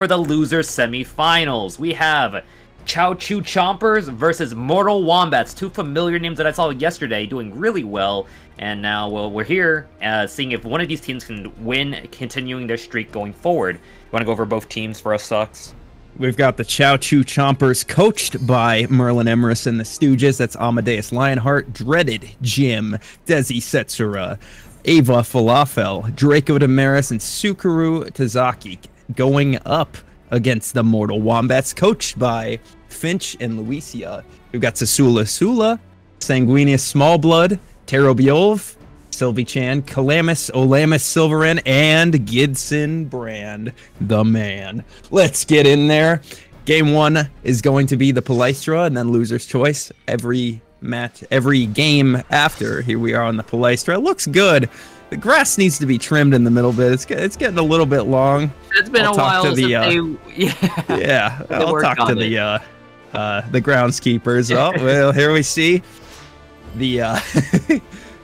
for the loser semifinals. We have ChaoChu Chompers versus Mortal Wombats, two familiar names that I saw yesterday doing really well. And now, well, we're here uh, seeing if one of these teams can win, continuing their streak going forward. You want to go over both teams for us, Sox? We've got the ChaoChu Chompers, coached by Merlin Emerus and the Stooges. That's Amadeus Lionheart, Dreaded Jim, Desi Setsura, Ava Falafel, Draco Damaris, and Sukuru Tazaki going up against the Mortal Wombats, coached by Finch and Luisia. We've got Sasula Sula, Sanguinius Smallblood, Taro Biolv, Sylvie Chan, Calamus, Olamus Silverin, and Gidson Brand, the man. Let's get in there. Game one is going to be the Palestra and then loser's choice. Every match, every game after, here we are on the Palestra. It looks good. The grass needs to be trimmed in the middle bit. It's it's getting a little bit long. It's been I'll a while to the, since uh, they, yeah. Yeah, They I'll talk to on the uh, uh, the groundskeepers. Oh, well, here we see the uh,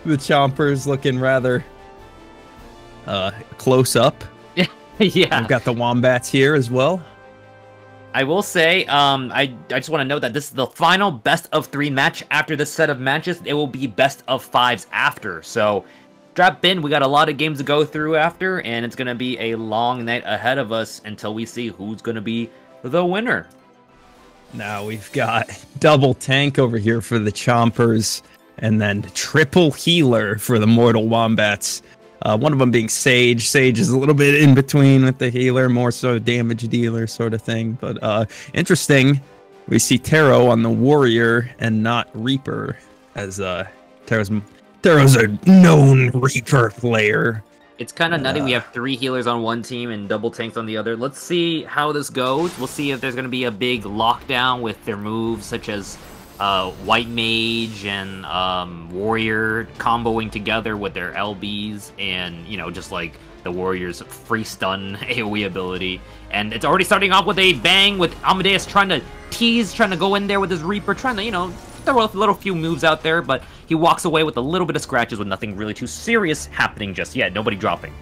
the chompers looking rather uh, close up. yeah. We've got the wombats here as well. I will say, um, I, I just want to note that this is the final best of three match. After this set of matches, it will be best of fives after. So, strap in. We got a lot of games to go through after, and it's going to be a long night ahead of us until we see who's going to be the winner. Now we've got double tank over here for the chompers, and then triple healer for the mortal wombats. Uh, one of them being Sage. Sage is a little bit in between with the healer, more so damage dealer sort of thing. But uh, interesting, we see Taro on the warrior and not Reaper, as uh, Taro's Taro's a known Reaper player. It's kind of nutty. We have three healers on one team and double tanks on the other. Let's see how this goes. We'll see if there's going to be a big lockdown with their moves, such as uh, White Mage and um, Warrior comboing together with their LBs, and you know, just like the Warrior's free stun AoE ability. And it's already starting off with a bang with Amadeus trying to tease, trying to go in there with his Reaper, trying to you know throw a little few moves out there, but he walks away with a little bit of scratches with nothing really too serious happening just yet. Nobody dropping.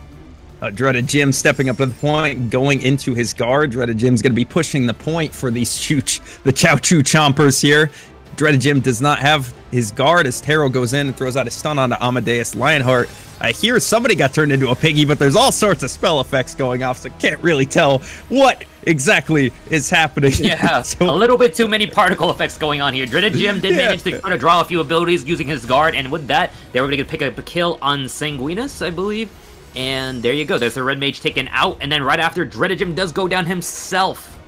Uh, Dreaded Jim stepping up to the point, going into his guard. Dreaded Jim's going to be pushing the point for these chooch, the ChaoChu Chompers here. Dreaded Jim does not have his guard as Taro goes in and throws out a stun onto Amadeus Lionheart. I hear somebody got turned into a piggy, but there's all sorts of spell effects going off, so can't really tell what exactly is happening. Yeah, so, a little bit too many particle effects going on here. Dreaded Jim did Yeah. manage to try to draw a few abilities using his guard, and with that, they were going to pick up a kill on Sanguinus, I believe. And there you go. There's the Red Mage taken out, and then right after, Dreaded Jim does go down himself.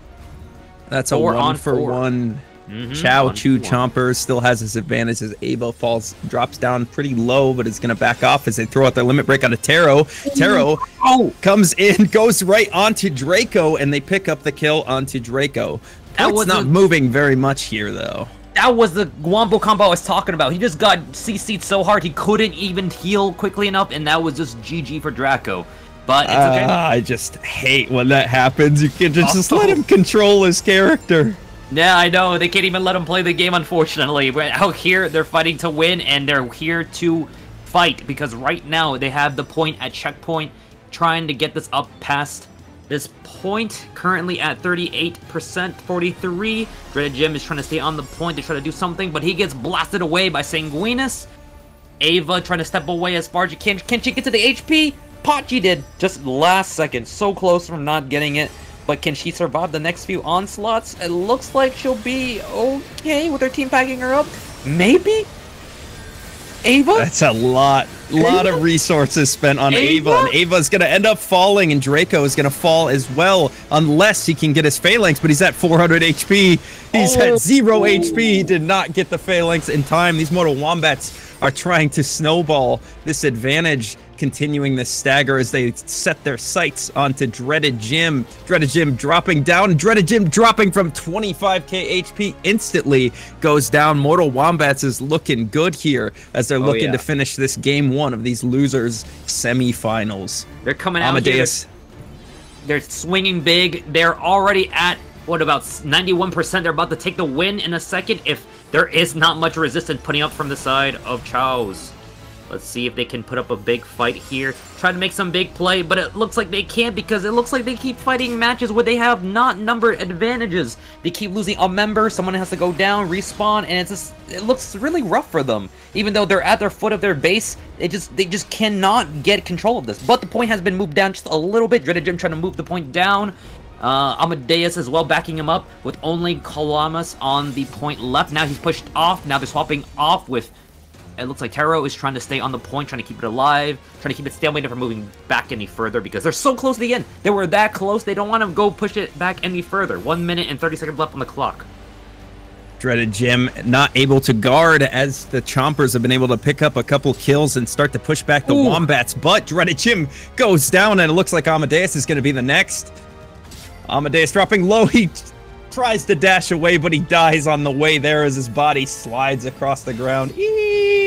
that's a four one on for four. one. Mhm, Chow one Chu for. Chomper still has his advantage as Ava falls, drops down pretty low, but it's going to back off as they throw out their limit break on a Taro. Taro Oh, comes in, goes right onto Draco, and they pick up the kill onto Draco. That was not a- moving very much here, though. that was the Wombo combo I was talking about. He just got CC'd so hard he couldn't even heal quickly enough, and that was just GG for Draco. But it's okay. Ah, I just hate when that happens. You can just, just let him control his character. Yeah, I know. They can't even let them play the game, unfortunately. But out here, they're fighting to win, and they're here to fight because right now they have the point at checkpoint, trying to get this up past this point. Currently at 38%, 43. Dreaded Jim is trying to stay on the point to try to do something, but he gets blasted away by Sanguinus. Ava trying to step away as far as she can. Can she get to the HP? Pachi did just last second. So close from not getting it. But can she survive the next few onslaughts? It looks like she'll be okay with her team packing her up. Maybe? Ava? That's a lot, lot of resources spent on Ava, Ava? and Ava's gonna end up falling, and Draco is gonna fall as well, unless he can get his phalanx. But he's at 400 HP. He's Oh. at zero HP. He did not get the phalanx in time. These mortal wombats are trying to snowball this advantage, continuing this stagger as they set their sights onto Dreaded Jim. Dreaded Jim dropping down. Dreaded Jim dropping from 25k HP instantly goes down. Mortal Wombats is looking good here as they're Oh, looking yeah. to finish this game one of these losers semifinals. They're coming out Amadeus. here. They're swinging big. They're already at, what, about 91%? They're about to take the win in a second if there is not much resistance putting up from the side of Chow's. Let's see if they can put up a big fight here. Try to make some big play, but it looks like they can't because it looks like they keep fighting matches where they have not numbered advantages. They keep losing a member, someone has to go down, respawn, and it's just, it looks really rough for them. Even though they're at their foot of their base, they just they just cannot get control of this. But the point has been moved down just a little bit. Dreaded Jim trying to move the point down. Uh, Amadeus as well backing him up with only Calamus on the point left. Now he's pushed off. Now they're swapping off with it looks like Taro is trying to stay on the point, trying to keep it alive, trying to keep it stalemated from moving back any further because they're so close to the end. They were that close, they don't want to go push it back any further. One minute and 30 seconds left on the clock. Dreaded Jim not able to guard as the Chompers have been able to pick up a couple kills and start to push back the Ooh. Wombats. But Dreaded Jim goes down and it looks like Amadeus is going to be the next. Amadeus dropping low. He tries to dash away, but he dies on the way there as his body slides across the ground. Eee!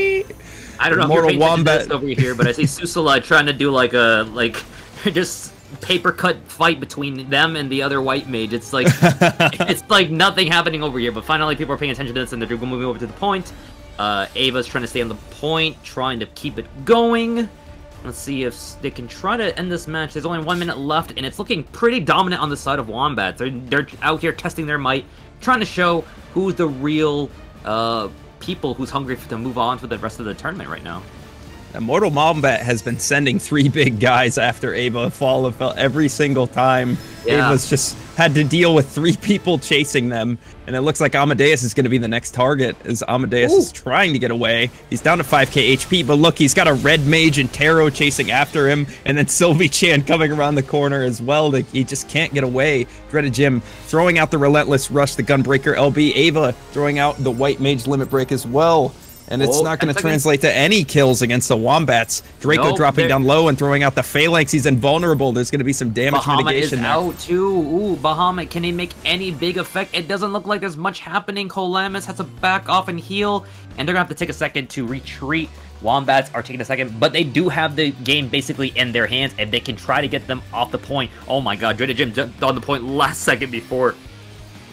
I don't know Mortal if you're Wombat over here, but I see Sasula trying to do like a like just paper cut fight between them and the other white mage. It's like it's like nothing happening over here. But finally, people are paying attention to this and they're moving over to the point. Uh, Ava's trying to stay on the point, trying to keep it going. Let's see if they can try to end this match. There's only one minute left, and it's looking pretty dominant on the side of Wombats. They're, they're out here testing their might, trying to show who's the real uh, people who's hungry to move on to the rest of the tournament right now. Immortal Wombat has been sending three big guys after Ava fall every single time. Yeah. Ava's just had to deal with three people chasing them, and it looks like Amadeus is going to be the next target as Amadeus Ooh. is trying to get away. He's down to 5k HP, but look, he's got a red mage and Taro chasing after him, and then Sylvie Chan coming around the corner as well. He just can't get away. Dreaded Jim throwing out the Relentless Rush, the Gunbreaker LB. Ava throwing out the White Mage Limit Break as well and it's oh, not going to translate to any kills against the Wombats. Draco nope, dropping down low and throwing out the Phalanx. He's invulnerable. There's going to be some damage Bahamut mitigation is there. out too. Ooh, Bahamut, can he make any big effect? It doesn't look like there's much happening. Calamus has to back off and heal, and they're going to have to take a second to retreat. Wombats are taking a second, but they do have the game basically in their hands, and they can try to get them off the point. Oh my god, Dreaded Jim jumped on the point last second before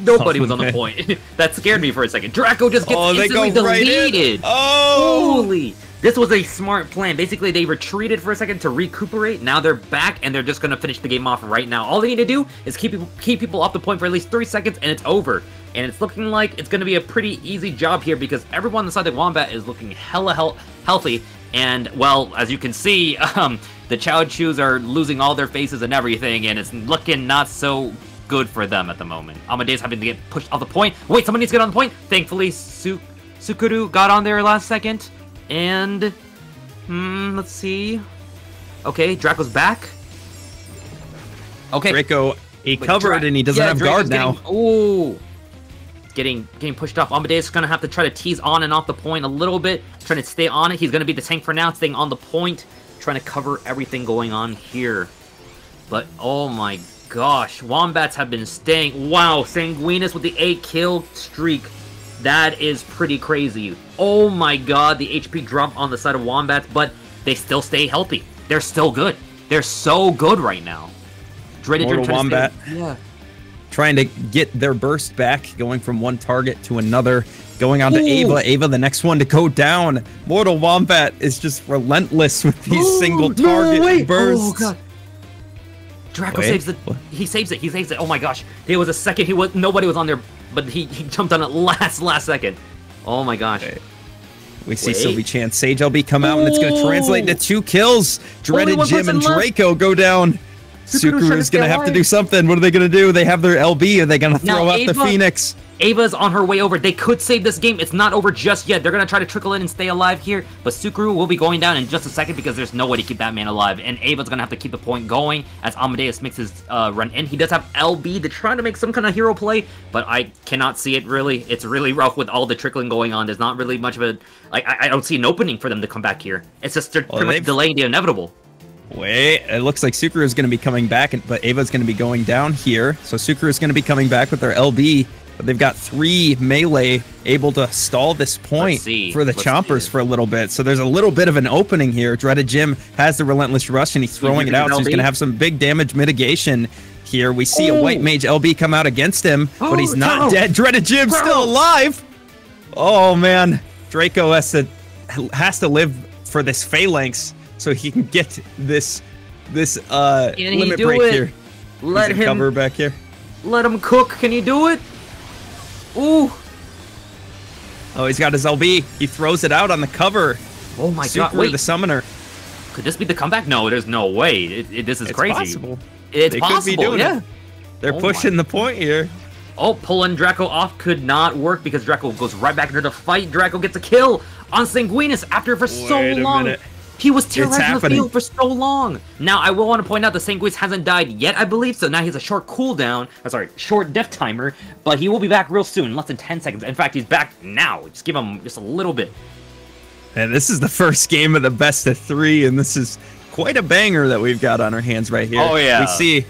Nobody oh, was on the point. that scared me for a second. Draco just gets oh, instantly deleted. Right oh! Holy! This was a smart plan. Basically, they retreated for a second to recuperate. Now they're back, and they're just gonna finish the game off right now. All they need to do is keep people, keep people off the point for at least three seconds, and it's over. And it's looking like it's gonna be a pretty easy job here because everyone inside the side of Wombat is looking hella he healthy. And, well, as you can see, um, the Chus are losing all their faces and everything, and it's looking not so good for them at the moment. Amadeus having to get pushed off the point. Wait, someone needs to get on the point. Thankfully, Su Sukuru got on there last second. And, hmm, let's see. Okay, Draco's back. Okay. Draco, he Wait, covered Dra and he doesn't yeah, have Draco's guard now. Ooh. Getting getting pushed off. Amadeus is gonna have to try to tease on and off the point a little bit, trying to stay on it. He's gonna be the tank for now, staying on the point, trying to cover everything going on here. But oh my gosh, Wombats have been staying. Wow, Sanguinus with the 8 kill streak. That is pretty crazy. Oh my god, the HP drop on the side of Wombats, but they still stay healthy. They're still good. They're so good right now. Dreaded Mortal Wombat. Yeah. Trying to get their burst back, going from one target to another. Going on to Ooh. Ava. Ava, the next one to go down. Mortal Wombat is just relentless with these Ooh, single target no, oh, bursts. Oh, God. Draco Wait, saves it. He saves it. He saves it. Oh my gosh. There was a second. He was nobody was on there, but he, he jumped on it last last second. Oh my gosh. Wait. We see Wait. Sylvie Chan Sage LB come out, and it's going to translate into two kills. Dreaded Jim and Draco left. go down. Sukuru is going to have to do something. What are they going to do? They have their LB. Are they going to throw now, out Ava, the Phoenix? Ava's on her way over. They could save this game. It's not over just yet. They're going to try to trickle in and stay alive here. But Sukuru will be going down in just a second because there's no way to keep that man alive. And Ava's going to have to keep the point going as Amadeus makes his uh, run in. He does have LB to try to make some kind of hero play, but I cannot see it really. It's really rough with all the trickling going on. There's not really much of a... Like, I, I don't see an opening for them to come back here. It's just they're well, pretty much delaying the inevitable. Wait, it looks like Sukuru is going to be coming back, but Ava's going to be going down here. So Sukuru is going to be coming back with their LB but they've got three melee able to stall this point for the Let's chompers for a little bit. So there's a little bit of an opening here. Dreaded Jim has the relentless rush and he's throwing it out. So he's going to have some big damage mitigation here. We see a white mage LB come out against him, oh, but he's not dead. Dreaded Jim still alive. Oh man, Draco has to has to live for this phalanx so he can get this this uh Can he limit do break it? here. Let He's him cover back here. let him cook. Can you do it? Ooh. Oh, he's got his LB. He throws it out on the cover. Oh my god. Wait, the summoner. could this be the comeback? No, there's no way. It, it- this is It's crazy. possible. It's They possible. could be doing yeah. it. They're Oh my- pushing the point here. Oh, pulling Draco off could not work because Draco goes right back into the fight. Draco gets a kill on Sanguinus after for so Wait a long. minute. He was terrorizing the field for so long. Now, I will want to point out that Sanguinus hasn't died yet, I believe, so now he has a short cooldown. Uh, sorry, short death timer, but he will be back real soon, less than 10 seconds. In fact, he's back now. Just give him just a little bit. And this is the first game of the best of three, and this is quite a banger that we've got on our hands right here. Oh, yeah. We see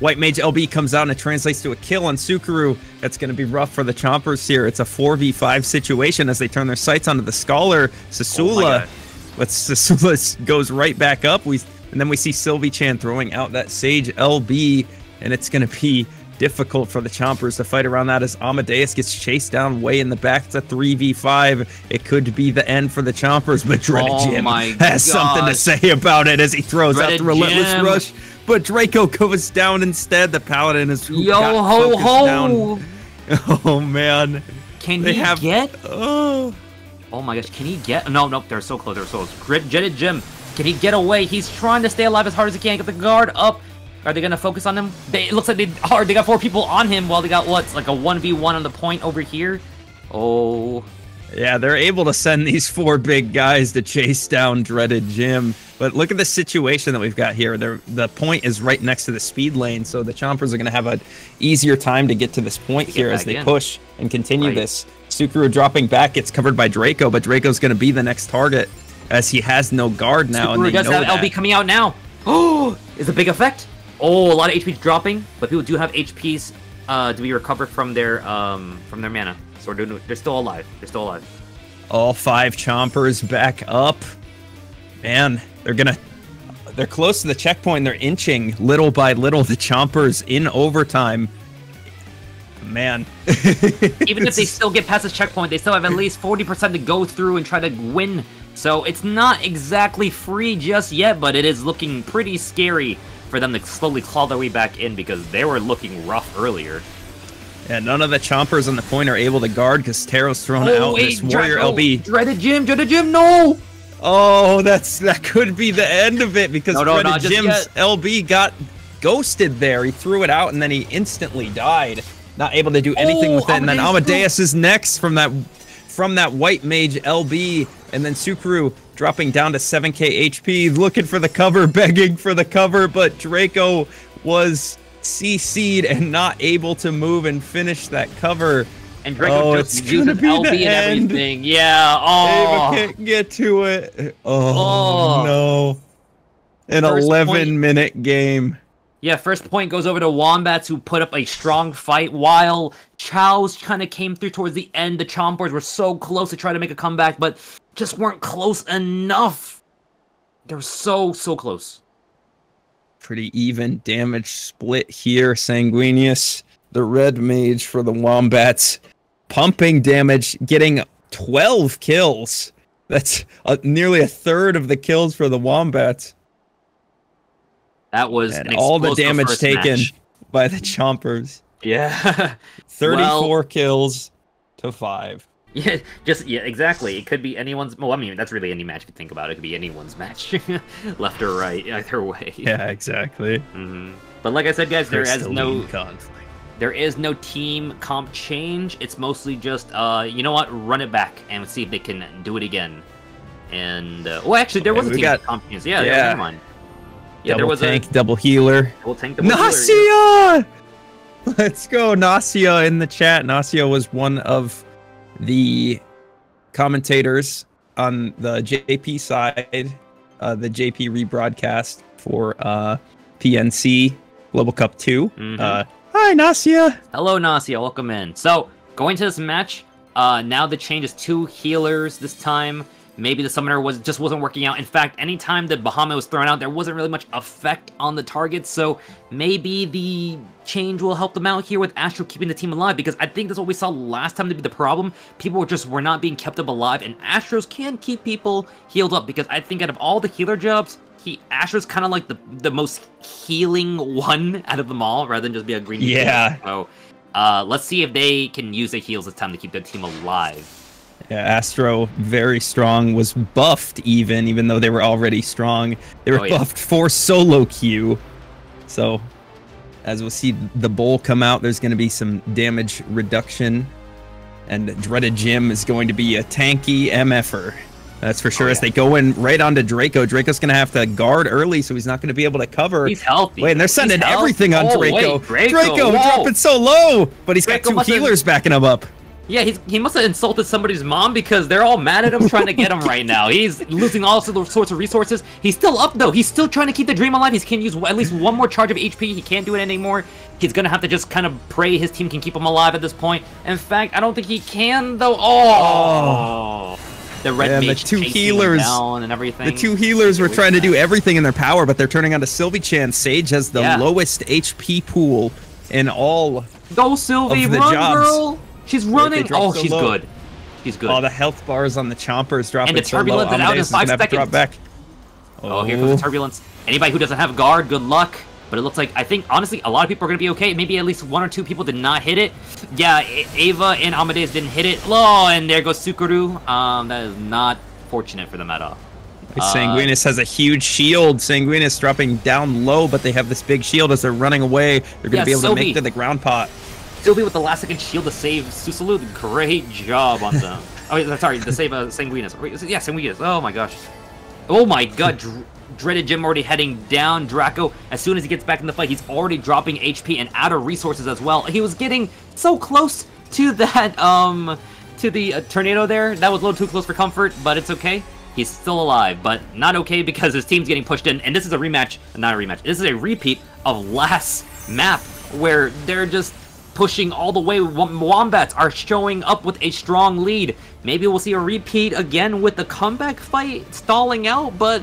White Mage LB comes out and it translates to a kill on Sukuru. That's going to be rough for the Chompers here. It's a 4v5 situation as they turn their sights onto the Scholar. Oh God. but Sasula goes right back up. We And then we see Sylvie Chan throwing out that Sage LB, and it's going to be difficult for the Chompers to fight around that as Amadeus gets chased down way in the back. It's a 3v5. It could be the end for the Chompers, but Dreaded Oh Jim has something to say about it as he throws out the relentless Jim. rush. But Draco goes down instead. The Paladin is Yo ho ho! down. Oh man, Can they he have get? oh. Oh my gosh, can he get? No, no, they're so close. They're so close. Grit jetted Jim. Can he get away? He's trying to stay alive as hard as he can. Get the guard up. Are they gonna focus on him? They, it looks like they are. They got four people on him while they got what? Like a one v one on the point over here. Oh, Yeah, they're able to send these four big guys to chase down Dreaded Jim. But look at the situation that we've got here. They're, the point is right next to the speed lane, so the Chompers are going to have an easier time to get to this point To here as they push and continue Right. this. Sukuru dropping back gets covered by Draco, but Draco's going to be the next target as he has no guard now. and does have that. LB coming out now. Oh, is a big effect. Oh, a lot of HP dropping, but people do have HPs uh, to be recovered from their um from their mana. So they're, they're still alive. They're still alive. All five chompers back up. Man, they're gonna they're close to the checkpoint. They're inching little by little the chompers in overtime. Man. Even if they still get past the checkpoint, they still have at least 40% to go through and try to win. So it's not exactly free just yet, but it is looking pretty scary for them to slowly claw their way back in because they were looking rough earlier. And none of the chompers on the point are able to guard because Taro's thrown oh, out this warrior Draco, oh, LB. Dreaded Jim, Dreaded Jim, no! Oh, that's that could be the end of it because No, no, Dreaded not Jim's yet. LB got ghosted there. He threw it out and then he instantly died. Not able to do anything Oh, with it. And then Amadeus Amadeus is next from that from that white mage LB. And then Sukuru dropping down to 7k HP, looking for the cover, begging for the cover, but Draco was CC'd and not able to move and finish that cover. And Draco Oh, just it's uses gonna be LB and end. everything. Yeah, Ava oh. can't get to it. Oh, Oh. no. An First 11 point. minute game. Yeah, first point goes over to Wombats, who put up a strong fight, while Chow's kind of came through towards the end. The Chompers were so close to try to make a comeback, but just weren't close enough. They were so, so close. Pretty even damage split here. Sanguinius, the red mage for the Wombats. Pumping damage, getting 12 kills. That's uh, nearly a third of the kills for the Wombats. That was all the damage taken match. by the Chompers. Yeah. 34 Well- kills to 5. Yeah, just yeah, exactly. It could be anyone's. Well, I mean, that's really any match. If you think about it, it could be anyone's match, left or right, either way. Yeah, exactly. hmm But like I said, guys, there is no conflict. there is no team comp change. It's mostly just, uh, you know what? Run it back and see if they can do it again. And uh, well, actually, there Okay, was a team got- comp change. Yeah, yeah. yeah. never mind. Yeah, double there was tank, double healer. a double tank. Double healer. Nasia! Let's go, Nasia in the chat. Nasia was one of the commentators on the JP side, uh, the JP rebroadcast for uh, PNC Global Cup 2. Mhm. Uh, hi, Nasia! Hello, Nasia. Welcome in. So, going to this match, uh, now the change is two healers this time. Maybe the summoner was just wasn't working out. In fact, anytime the Bahamut was thrown out, there wasn't really much effect on the target. So maybe the change will help them out here with Astro keeping the team alive because I think that's what we saw last time to be the problem. People were just were not being kept up alive, and Astros can keep people healed up because I think out of all the healer jobs, he Astro's kind of like the the most healing one out of them all, rather than just be a green. Yeah. Healer. So uh, let's see if they can use the heals this time to keep their team alive. Yeah, Astro very strong was buffed even, even though they were already strong. They were Oh, yeah. buffed for solo queue. So as we'll see the bowl come out, there's going to be some damage reduction. And Dreaded Jim is going to be a tanky MFer. That's for sure. Oh, As they go in right onto Draco, Draco's going to have to guard early, so he's not going to be able to cover. He's healthy. Wait, and they're sending everything on Oh, Draco. wait, Draco, whoa. dropping so low, but he's Draco got two have- healers backing him up. Yeah, he's, he must have insulted somebody's mom because they're all mad at him trying to get him right now. He's losing all sorts of resources. He's still up though. He's still trying to keep the dream alive. He can use at least one more charge of HP. He can't do it anymore. He's gonna have to just kind of pray his team can keep him alive at this point. In fact, I don't think he can though. Oh, oh. the red Yeah, and the mage two healers- down and everything. The two healers were trying to do everything in their power, but they're turning onto Sylvie Chan. Sage has the Yeah. lowest HP pool in all. Go Sylvie, of the run, jobs. girl. She's running. Oh, so she's low. good. She's good. All the health bars on the chompers dropping the so low. turbulence is out in Amadeus is five gonna have to drop seconds. back. Oh, here comes the turbulence. Anybody who doesn't have guard, good luck. But it looks like, I think, honestly, a lot of people are going to be okay. Maybe at least one or two people did not hit it. Yeah, Ava and Amadeus didn't hit it. Oh, and there goes Sukuru. Um, that is not fortunate for the meta. all. Uh, Sanguinus has a huge shield. Sanguinus dropping down low, but they have this big shield as they're running away. They're going to Yeah, be able to Sylvie. make to the ground pot. Sylvie with the last second shield to save Susalu. Great job on them. oh, wait, sorry, to save uh, Sanguinus. Yeah, Sanguinus. Oh my gosh. Oh my god. Dr- Dreaded Jim already heading down. Draco, as soon as he gets back in the fight, he's already dropping HP and out of resources as well. He was getting so close to that, um, to the uh, tornado there. That was a little too close for comfort, but it's okay. He's still alive, but not okay because his team's getting pushed in. And this is a rematch, not a rematch. This is a repeat of last map where they're just pushing all the way. Wom- Wombats are showing up with a strong lead. Maybe we'll see a repeat again with the comeback fight stalling out, but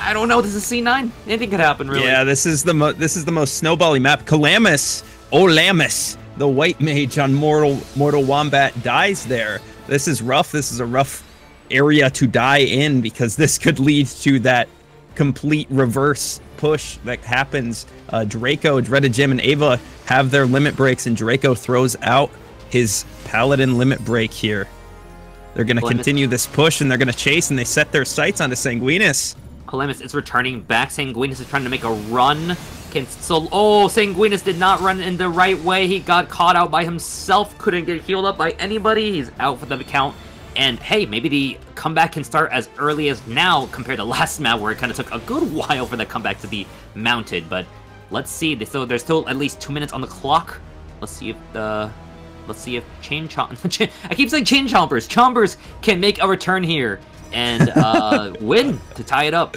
I don't know. This is C9. Anything could happen, really. Yeah, this is the this is the most snowbally map. Calamus, Olamus, the white mage on Mortal Mortal Wombat dies there. This is rough. This is a rough area to die in because this could lead to that complete reverse push that happens. Uh, Draco, Dreaded Jim, and Ava have their limit breaks, and Draco throws out his Paladin limit break here. They're going to continue this push, and they're going to chase, and they set their sights onto Sanguinus. Calamus is returning back. Sanguinus is trying to make a run. Can so oh Sanguinus did not run in the right way. He got caught out by himself. Couldn't get healed up by anybody. He's out for the count. And hey, maybe the comeback can start as early as now compared to last map where it kind of took a good while for the comeback to be mounted. But let's see. So there's still at least two minutes on the clock. Let's see if the let's see if chain chomp. I keep saying chain chompers. Chompers can make a return here and uh, win to tie it up.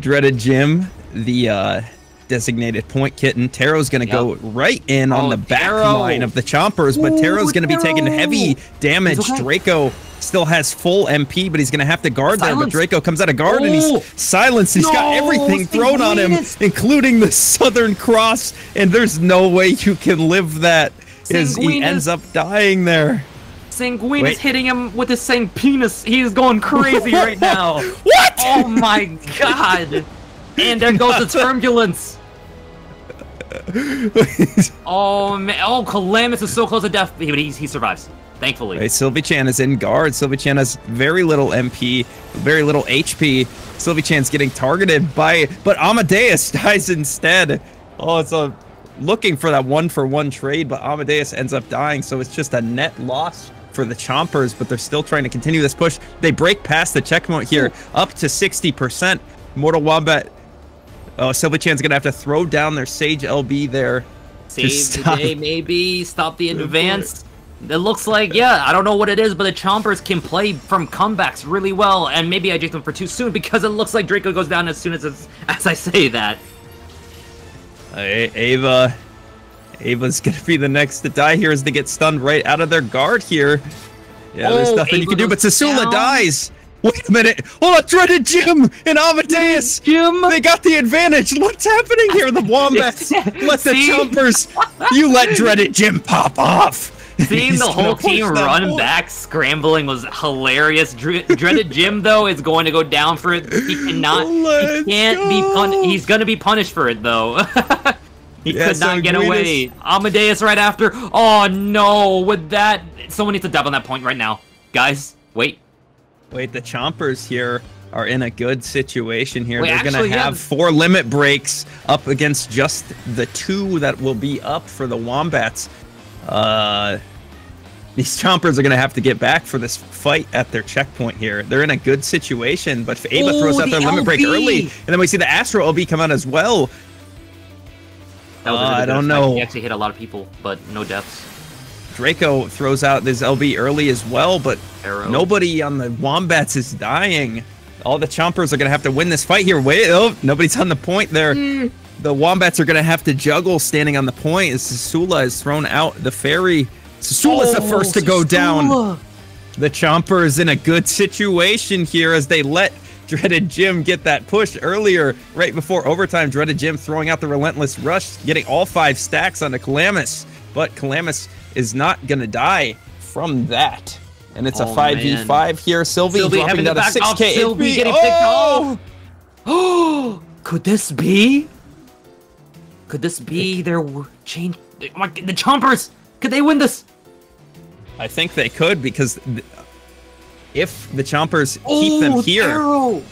Dreaded Jim, the uh, designated point kitten. Taro's going to Yep. go right in on Oh, the back Taro. line of the Chompers, but Ooh, Taro's going to be taking heavy damage. Okay. Draco still has full MP, but he's going to have to guard there. But Draco comes out of guard and Oh. he's silenced. He's got everything thrown on him, including the Southern Cross, and there's no way you can live that. He ends up dying there. Sanguine Wait. is hitting him with his same penis. He is going crazy right now. What? Oh my god! And there goes the turbulence. Oh man! Oh, Calamus is so close to death, but he, he survives. Thankfully. Right, Sylvie Chan is in guard. Sylvie Chan has very little MP, very little HP. Sylvie Chan's getting targeted by, but Amadeus dies instead. Oh, it's a looking for that one for one trade, but Amadeus ends up dying, so it's just a net loss for the Chompers. But they're still trying to continue this push. They break past the checkpoint here, up to 60%. Mortal Wombat. Uh, oh, Sylvie Chan's gonna have to throw down their Sage LB there. Save the day, maybe. Stop the advance. It looks like, yeah, I don't know what it is, but the Chompers can play from comebacks really well, and maybe I jinxed them for too soon because it looks like Draco goes down as soon as as I say that. Uh, Ava. Ava's gonna be the next to die here as they get stunned right out of their guard here. Yeah, there's Oh, nothing you can do, but Sasula down. dies. Wait a minute. Oh, Dreaded Jim and Amadeus. Jim. They got the advantage. What's happening here? The Wombats let the Chompers. You let Dreaded Jim pop off. Seeing the whole team run ball. back, scrambling was hilarious. Dre- Dreaded Jim though is going to go down for it. He cannot. Let's he can't be pun. He's gonna be punished for it though. he Yeah, could not so get Guidas- away. Amadeus right after. Oh no! With that, someone needs to dab on that point right now, guys. Wait. Wait, the Chompers here are in a good situation here. Wait, They're gonna have th- four limit breaks up against just the two that will be up for the Wombats. Uh, these Chompers are gonna have to get back for this fight at their checkpoint here. They're in a good situation, but Ava Oh, throws out the their limit break early, and then we see the Astro LB come out as well. That was a Uh, I good don't fight. know. He actually hit a lot of people, but no deaths. Draco throws out this LB early as well, but Arrow. nobody on the Wombats is dying. All the Chompers are going to have to win this fight here. Wait, oh, nobody's on the point there. The Wombats are going to have to juggle standing on the point as Sasula is thrown out the fairy ferry. Sasula's the Oh, first to go down. The Chomper is in a good situation here as they let Dreaded Jim get that push earlier, right before overtime. Dreaded Jim throwing out the relentless rush, getting all five stacks onto Calamus. But Calamus is not going to die from that. And it's a Oh, 5v5 here. Sylvie, Sylvie dropping down to to back off, 6k. Sylvie getting picked oh! Oh, could this be? Could this be their change? Oh my, the Chompers! Could they win this? I think they could because th- if the Chompers keep them Oh, here, Arrow.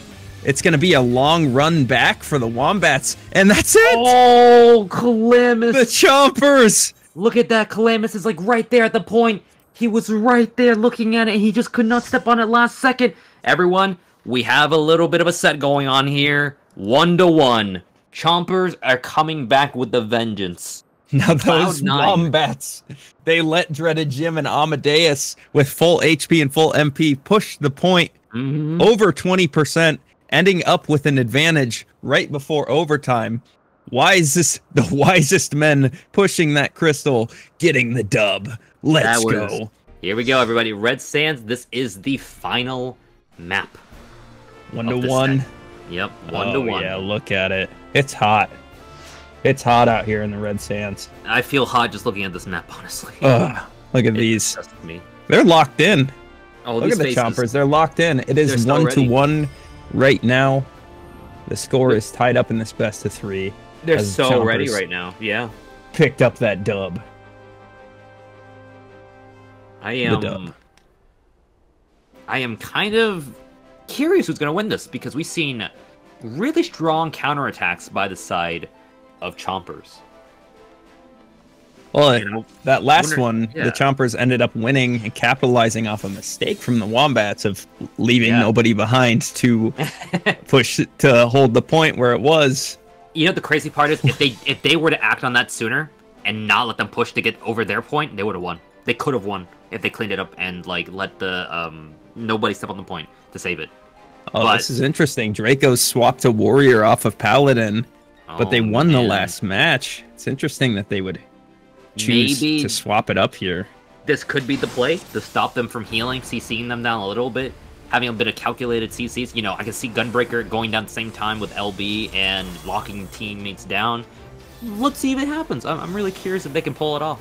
it's going to be a long run back for the Wombats. And that's it! Oh, Calamus! The Chompers! Look at that, Calamus is like right there at the point. He was right there looking at it, and he just could not step on it last second. Everyone, we have a little bit of a set going on here. One to one. Chompers are coming back with the vengeance. Now those Cloud9. wombats, they let Dreaded Jim and Amadeus with full HP and full MP push the point Mhm. over 20%, ending up with an advantage right before overtime. Wisest, the wisest men pushing that crystal, getting the dub. Let's was- go. Here we go, everybody. Red Sands, this is the final map. One to one. set. Yep, oh, one Oh, to one. Yeah, look at it. It's hot. It's hot out here in the Red Sands. I feel hot just looking at this map, honestly. Ugh, look at It's these. me. They're locked in. Oh, Look these at the faces. chompers. They're locked in. It is one ready. to one right now. The score is tied up in this best of three. They're so Chompers ready right now. Yeah. Picked up that dub. I The am. dub. I am kind of curious who's going to win this because we've seen really strong counterattacks by the side of Chompers. Well, You know, that last wonder- one, yeah. the chompers ended up winning and capitalizing off a mistake from the wombats of leaving Yeah. nobody behind to push to hold the point where it was. you know the crazy part is if they if they were to act on that sooner and not let them push to get over their point, they would have won. They could have won if they cleaned it up and like let the um nobody step on the point to save it. Oh, But- this is interesting. Draco swapped a warrior off of paladin, but they Oh, won the last match. It's interesting that they would choose Maybe to swap it up here. this could be the play to stop them from healing, CCing them down a little bit, having a bit of calculated CCs. You know, I can see Gunbreaker going down the same time with LB and locking teammates down. Let's see if it happens. I'm, I'm really curious if they can pull it off.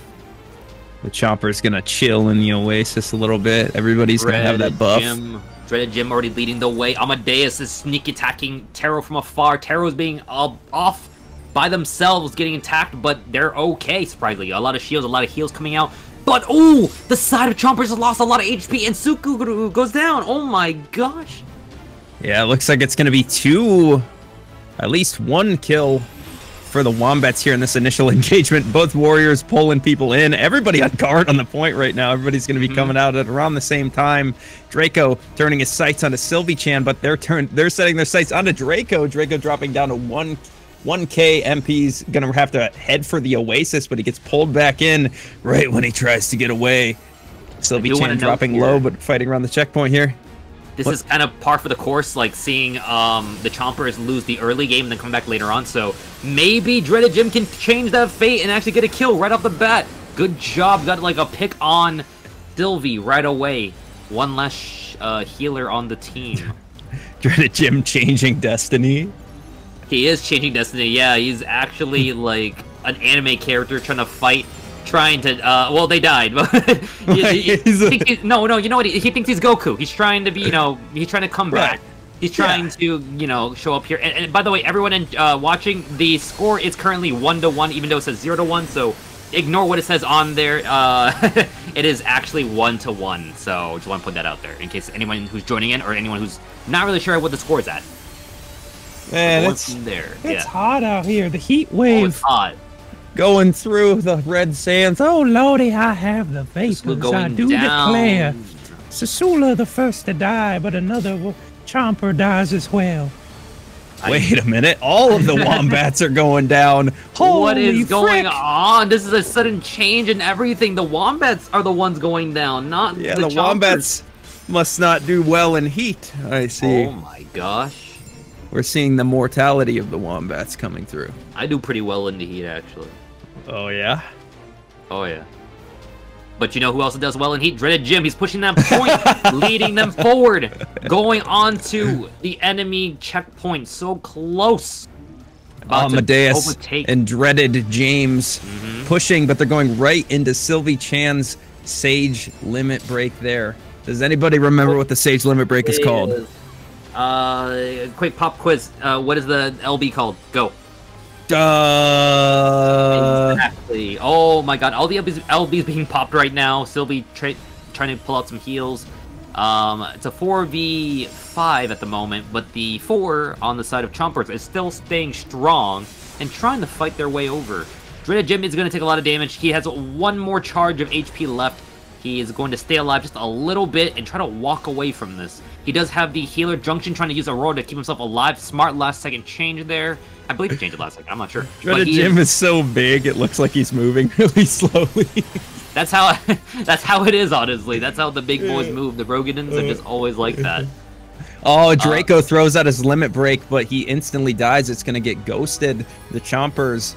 The chopper's gonna chill in the oasis a little bit. Everybody's gonna have that buff. Jim, Dreaded Jim already leading the way. Amadeus is sneak attacking Taro from afar. Taro's being uh, off by themselves, getting attacked, but they're okay, surprisingly. A lot of shields, a lot of heals coming out. But, oh, the side of Chompers has lost a lot of HP, and Suku goes down. Oh my gosh. Yeah, it looks like it's gonna be two, at least one kill for the wombats here in this initial engagement. Both warriors pulling people in. Everybody on guard on the point right now. Everybody's gonna be Mhm. coming out at around the same time. Draco turning his sights onto Sylvie Chan, but they're turned they're setting their sights onto Draco. Draco dropping down to one 1k MP's gonna have to head for the Oasis, but he gets pulled back in right when he tries to get away. Sylvie Chan dropping low, but fighting around the checkpoint here. This What- is kind of par for the course, like seeing um, the Chompers lose the early game and then come back later on. So maybe Dreaded Jim can change that fate and actually get a kill right off the bat. Good job, got like a pick on Sylvie right away. one less sh- uh, healer on the team. Dreaded Jim changing destiny. he is changing destiny. Yeah, he's actually like an anime character trying to fight, trying to. Uh, well, they died, but he- he- he- no, no. You know what? He, he thinks he's Goku. He's trying to be, you know, he's trying to come Right. back. He's trying Yeah. to, you know, show up here. And, and by the way, everyone in, uh, watching, the score is currently one to one, even though it says zero to one. So ignore what it says on there. Uh, it is actually one to one. So just want to put that out there in case anyone who's joining in or anyone who's not really sure what the score is at. Man, it's there. it's yeah. hot out here. The heat wave. Oh, wave it's hot. Going through the red sands. Oh lordy, I have the vapors. I do down. declare. Sasula the first to die, but another chomper dies as well. Wait a minute! All of the wombats are going down. what is Holy going on? This is a sudden change in everything. The wombats are the ones going down, not. Yeah, the, the, wombats must not do well in heat. I see. Oh my gosh. We're seeing the mortality of the wombats coming through. I do pretty well in the heat, actually. Oh yeah. Oh, yeah. But you know who else does well in heat? Dreaded Jim. He's pushing that point, leading them forward, going on to the enemy checkpoint. So close. About to Amadeus and dreaded James Mhm. pushing, but they're going right into Sylvie Chan's Sage limit break there. Does anybody remember what the Sage limit break is called? Uh, quick pop quiz. Uh, what is the LB called? Go. Uh, exactly. Oh my god, all the LBs, LBs being popped right now. Sylvie trying to pull out some heals. Um, it's a 4v5 at the moment, but the 4 on the side of Chompers is still staying strong and trying to fight their way over. Dreaded Jim is going to take a lot of damage. He has one more charge of HP left. He is going to stay alive just a little bit and try to walk away from this. He does have the healer junction trying to use Aurora to keep himself alive. Smart last second change there. I believe he changed it last second. I'm not sure. But dreaded he Jim is- is so big, it looks like he's moving really slowly. That's how that's how it is, honestly. That's how the big boys move. The Roegadyns are just always like that. Oh, uh, Draco throws out his limit break, but he instantly dies. It's gonna get ghosted. The Chompers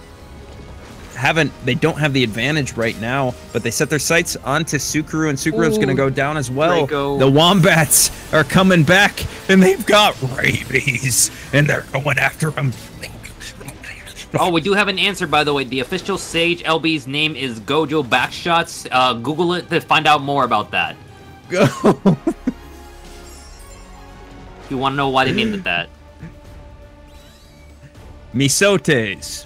haven't they don't have the advantage right now, but they set their sights onto Sukuru and Sukuru's gonna go down as well. Draco. The Wombats are coming back and they've got rabies and they're going after him. Oh, we do have an answer, by the way. The official Sage LB's name is Gojo Backshots. Uh, Google it to find out more about that. Go. You want to know why they named it that. Mesotes.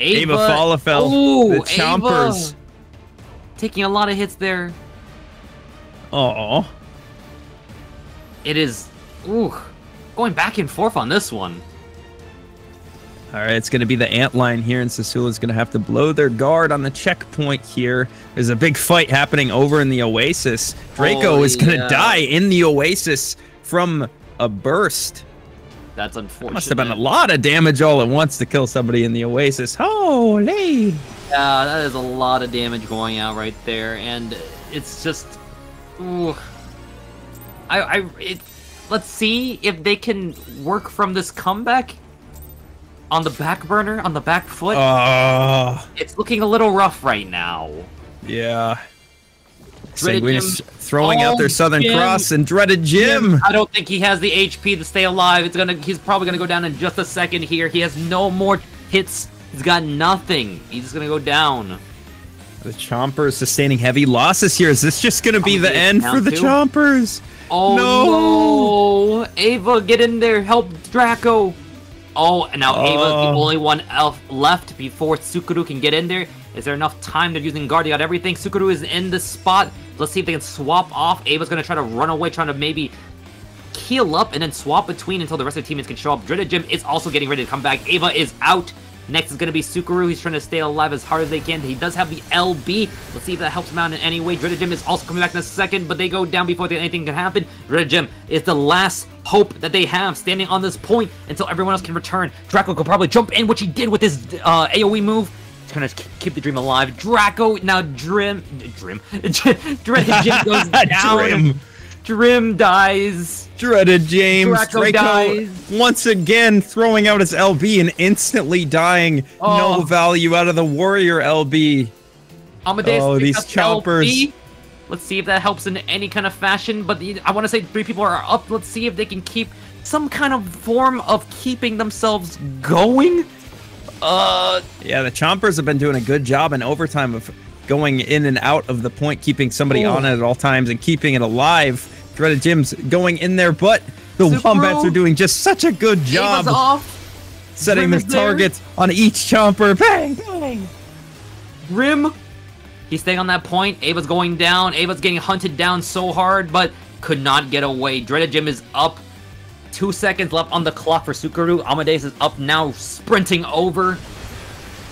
Ava, Ava Falafel. Ooh, the Chompers. Ava. Taking a lot of hits there. Oh. It is, ooh, going back and forth on this one. All right, it's going to be the ant line here, and Sasula's going to have to blow their guard on the checkpoint here. There's a big fight happening over in the Oasis. Draco Oh, is going to yeah. die in the Oasis from a burst. That's unfortunate. Must have been a lot of damage all at once to kill somebody in the Oasis. Holy! Yeah, that is a lot of damage going out right there, and it's just, ooh. I, I, it, let's see if they can work from this comeback on the back burner, on the back foot. Oh, it's looking a little rough right now. yeah. Jim. throwing out their Oh, Southern Jim. Cross and Dreaded Jim. I don't think he has the HP to stay alive. It's gonna, he's probably gonna go down in just a second here. He has no more hits. He's got nothing. He's just gonna go down. The Chomper is sustaining heavy losses here. Is this just going to be Oh, the end for the too? Chompers? Oh No. no. Ava, get in there! Help Draco! Oh, and now Ava's the Oh. only one elf left before Sukuru can get in there. Is there enough time? They're using guard. They got everything. Sukuru is in the spot. Let's see if they can swap off. Ava's gonna try to run away, trying to maybe heal up and then swap between until the rest of the teammates can show up. Dreaded Jim is also getting ready to come back. Ava is out. Next is going to be Sukuru. He's trying to stay alive as hard as they can. He does have the LB. Let's see if that helps him out in any way. Dreaded Jim is also coming back in a second, but they go down before anything can happen. Dreaded Jim is the last hope that they have standing on this point until everyone else can return. Draco could probably jump in, which he did with his uh, AoE move. Trying to keep the dream alive. Draco now Drim, Drim, Dreaded Jim goes down. Drim. Drim dies. Dreaded James Draco Draco, dies. once again throwing out his LB and instantly dying. Oh. No value out of the warrior LB. Amadeus Oh, these choppers. LB. Let's see if that helps in any kind of fashion. But the- I want to say three people are up. Let's see if they can keep some kind of form of keeping themselves going. Uh, Yeah, the Chompers have been doing a good job in overtime of going in and out of the point, keeping somebody Ooh. on it at all times and keeping it alive. Dreaded Jim's going in there, but the Subaru. Wombats are doing just such a good job off. setting Grim their is there. targets on each Chomper. Bang, bang. Grim. He's staying on that point. Ava's going down. Ava's getting hunted down so hard, but could not get away. Dreaded Jim is up. Two seconds left on the clock for Sukaru. Amadeus is up now, sprinting over.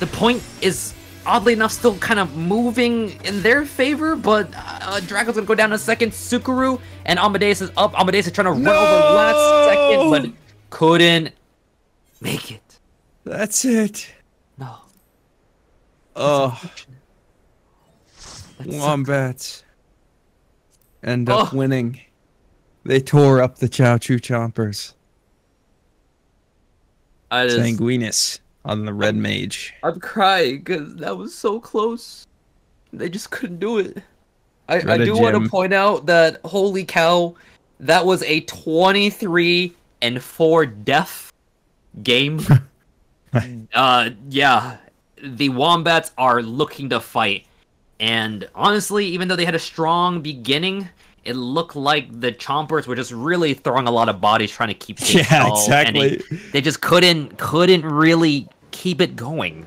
The point is, oddly enough, still kind of moving in their favor, but uh, Drago's gonna go down in a second. Sukaru and Amadeus is up. Amadeus is trying to run over last second, but couldn't make it. That's it. No. Oh, Wombats end up Oh. winning. They tore up the ChaoChu Chompers. I just, Sanguinus on the Red Mage. I'm crying because that was so close. They just couldn't do it. I, I do want to point out that holy cow, that was a 23 and 4 death game. uh, yeah, the Wombats are looking to fight. And honestly, even though they had a strong beginning, it looked like the Chompers were just really throwing a lot of bodies trying to keep Yeah, dull, and it- exactly. they just couldn't couldn't really keep it going.